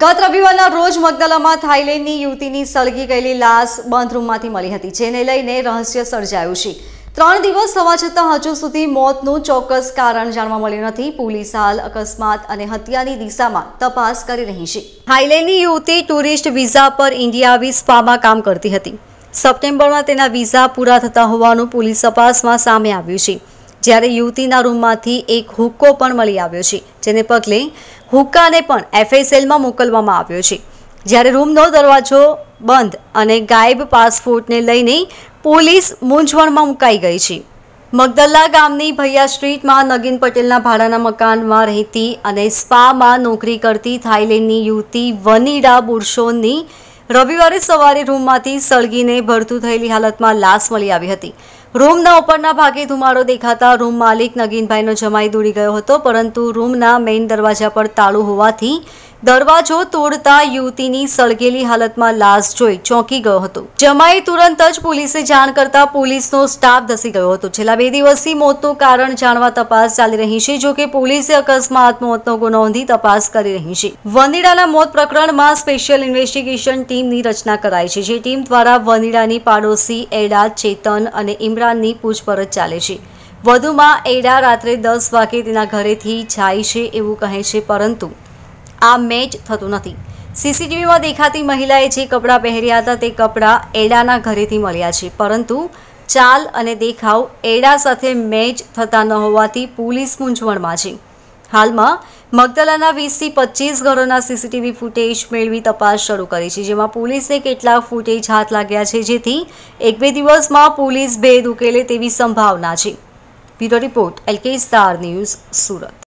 ગત રવિવારના રોજ મગદલામાં થાઈલેન્ડની યુવતીની સળગી ગયેલી લાશ બંધ રૂમમાંથી મળી હતી, જેને લઈને રહસ્ય સર્જાયું છે. ત્રણ દિવસ થવા છતાં હજુ સુધી મોતનું ચોક્કસ કારણ જાણવા મળ્યું નથી. પોલીસ હાલ અકસ્માત અને હત્યાની દિશામાં તપાસ કરી રહી છે. થાઈલેન્ડની યુવતી ટુરિસ્ટ વિઝા પર ઇન્ડિયા આવી સ્પામાં કામ કરતી હતી. સપ્ટેમ્બરમાં તેના વિઝા પૂરા થતા હોવાનું પોલીસ તપાસમાં સામે આવ્યું છે. જ્યારે યુવતીના રૂમમાંથી એક હુક્કો પણ મળી આવ્યો છે, જેને પગલે હુક્કાને પણ એફએસએલમાં મોકલવામાં આવ્યો છે. જ્યારે રૂમનો દરવાજો બંધ અને ગાયબ પાસપોર્ટને લઈને પોલીસ મૂંઝવણમાં મુકાઈ ગઈ છે. મગદલ્લા ગામની ભૈયા સ્ટ્રીટમાં નગીન પટેલના ભાડાના મકાનમાં રહેતી અને સ્પામાં નોકરી કરતી થાઈલેન્ડની યુવતી વનીડા બુરશોનની રવિવારે સવારે રૂમમાંથી સળગીને ભરતું થયેલી હાલતમાં લાશ મળી આવી હતી. રૂમના ઉપરના ભાગે ધુમાડો દેખાતા રૂમ માલિક નગીનભાઈનો જમાઈ દોડી ગયો હતો, પરંતુ રૂમના મેઇન દરવાજા પર તાળું હોવાથી દરવાજો તોડતા યુવતીની સળગેલી હાલતમાં લાશ જોઈ ચોંકી ગયો હતો. જમાઈ તુરંત જ પોલીસે જાણ કરતા પોલીસનો સ્ટાફ ધસી ગયો હતો. છેલ્લા બે દિવસથી મોતનું કારણ જાણવા તપાસ ચાલી રહી છે, જોકે પોલીસે અકસ્માત મોતનો ગુનો નોંધી તપાસ કરી રહી છે. વનીડાના મોત પ્રકરણમાં સ્પેશિયલ ઇન્વેસ્ટિગેશન ટીમની રચના કરાઈ છે, જે ટીમ દ્વારા વનીડાની પાડોશી એડા, ચેતન અને ઇમરાનની પૂછપરછ ચાલે છે. વધુમાં એડા રાત્રે દસ વાગે તેના ઘરેથી જાય છે એવું કહે છે, પરંતુ આ મેચ થતું નથી. સીસીટીવીમાં દેખાતી મહિલાએ જે કપડાં પહેર્યા હતા તે કપડાં એડાના ઘરેથી મળ્યા છે. પરંતુ ચાલ અને દેખાવ એડા સાથે મેચ થતા ન હોવાથી પોલીસ મૂંઝવણમાં છે. હાલમાં મગદલાના વીસથી પચીસ ઘરોના સીસીટીવી ફૂટેજ મેળવી તપાસ શરૂ કરી છે, જેમાં પોલીસને કેટલાક ફૂટેજ હાથ લાગ્યા છે, જેથી એક બે દિવસમાં પોલીસ ભેદ ઉકેલે તેવી સંભાવના છે. Bureau report, LK star news, Surat.